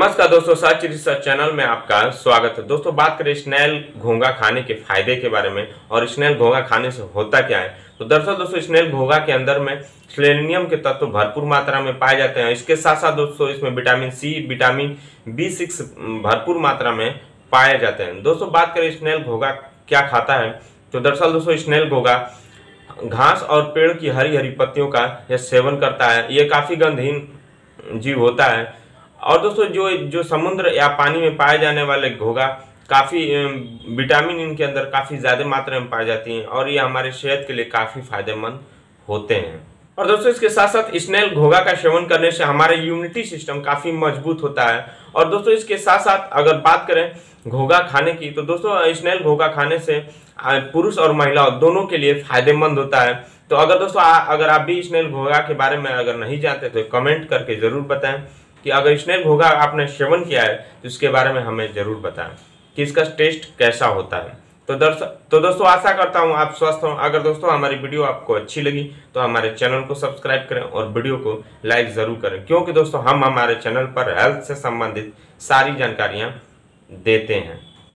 नमस्कार दोस्तों, सच research channel में आपका स्वागत है। दोस्तों, बात करें स्नेल घोंगा खाने के फ़ायदे के बारे में, और स्नेल घोंगा खाने से होता क्या है? तो दरअसल दोस्तों, स्नेल घोंगा के अंदर में स्लेनियम के तत्व भरपूर मात्रा में पाए जाते हैं इसके साथ साथ दोस्तों, इसमें vitamin C vitamin B six भरपूर मात्रा में पाए जाते हैं। दोस्तों, बात करें स्नेल घोंगा क्या खाता है तो दरअसल दोस्तों, स्नेल घोंगा घास और पेड़ की हरी हरी पत्तियों का यह सेवन करता है। ये काफ़ी गंधहीन जीव होता है और दोस्तों, जो जो समुद्र या पानी में पाए जाने वाले घोगा काफ़ी विटामिन इनके अंदर काफ़ी ज़्यादा मात्रा में पाई जाती हैं और ये हमारे सेहत के लिए काफ़ी फ़ायदेमंद होते हैं। और दोस्तों, इसके साथ साथ स्नेल घोगा का सेवन करने से हमारे इम्यूनिटी सिस्टम काफ़ी मज़बूत होता है। और दोस्तों, इसके साथ साथ अगर बात करें घोगा खाने की तो दोस्तों, स्नेल घोगा खाने से पुरुष और महिला दोनों के लिए फ़ायदेमंद होता है। तो अगर दोस्तों अगर आप भी स्नेल घोगा के बारे में अगर नहीं जानते तो कमेंट करके ज़रूर बताएँ। कि अगर स्नेक घोगा आपने सेवन किया है तो इसके बारे में हमें ज़रूर बताएँ कि इसका टेस्ट कैसा होता है। तो दर्शक तो दोस्तों, आशा करता हूँ आप स्वस्थ हों। अगर दोस्तों, हमारी वीडियो आपको अच्छी लगी तो हमारे चैनल को सब्सक्राइब करें और वीडियो को लाइक ज़रूर करें, क्योंकि दोस्तों, हम हमारे चैनल पर हेल्थ से संबंधित सारी जानकारियाँ देते हैं।